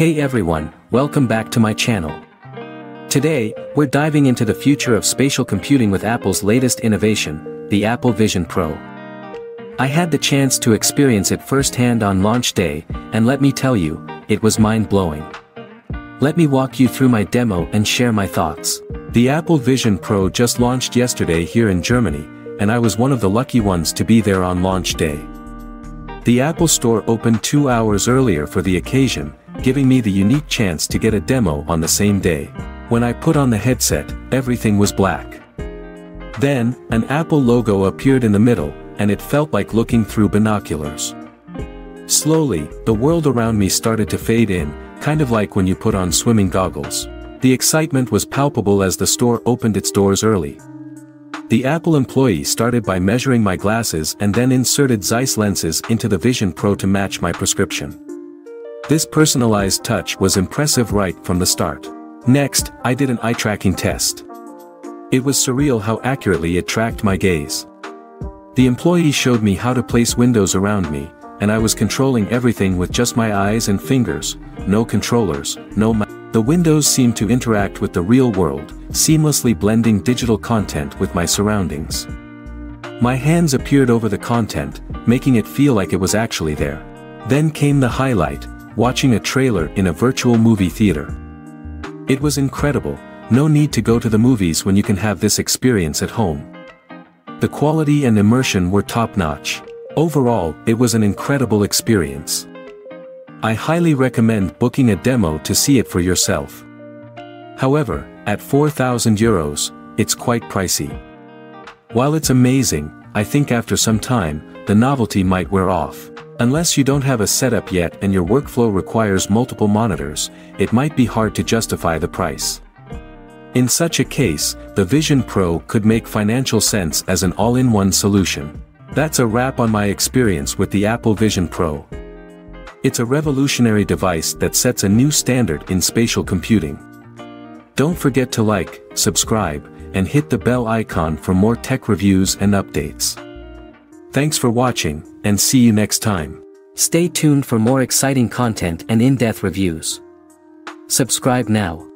Hey everyone, welcome back to my channel. Today, we're diving into the future of spatial computing with Apple's latest innovation, the Apple Vision Pro. I had the chance to experience it firsthand on launch day, and let me tell you, it was mind-blowing. Let me walk you through my demo and share my thoughts. The Apple Vision Pro just launched yesterday here in Germany, and I was one of the lucky ones to be there on launch day. The Apple Store opened two hours earlier for the occasion, giving me the unique chance to get a demo on the same day. When I put on the headset, everything was black. Then, an Apple logo appeared in the middle, and it felt like looking through binoculars. Slowly, the world around me started to fade in, kind of like when you put on swimming goggles. The excitement was palpable as the store opened its doors early. The Apple employee started by measuring my glasses and then inserted Zeiss lenses into the Vision Pro to match my prescription. This personalized touch was impressive right from the start. Next, I did an eye tracking test. It was surreal how accurately it tracked my gaze. The employee showed me how to place windows around me, and I was controlling everything with just my eyes and fingers, no controllers, no The windows seemed to interact with the real world, seamlessly blending digital content with my surroundings. My hands appeared over the content, making it feel like it was actually there. Then came the highlight, watching a trailer in a virtual movie theater. It was incredible, no need to go to the movies when you can have this experience at home. The quality and immersion were top-notch. Overall, it was an incredible experience. I highly recommend booking a demo to see it for yourself. However, at 4,000 euros, it's quite pricey. While it's amazing, I think after some time, the novelty might wear off. Unless you don't have a setup yet and your workflow requires multiple monitors, it might be hard to justify the price. In such a case, the Vision Pro could make financial sense as an all-in-one solution. That's a wrap on my experience with the Apple Vision Pro. It's a revolutionary device that sets a new standard in spatial computing. Don't forget to like, subscribe, and hit the bell icon for more tech reviews and updates. Thanks for watching, and see you next time. Stay tuned for more exciting content and in-depth reviews. Subscribe now.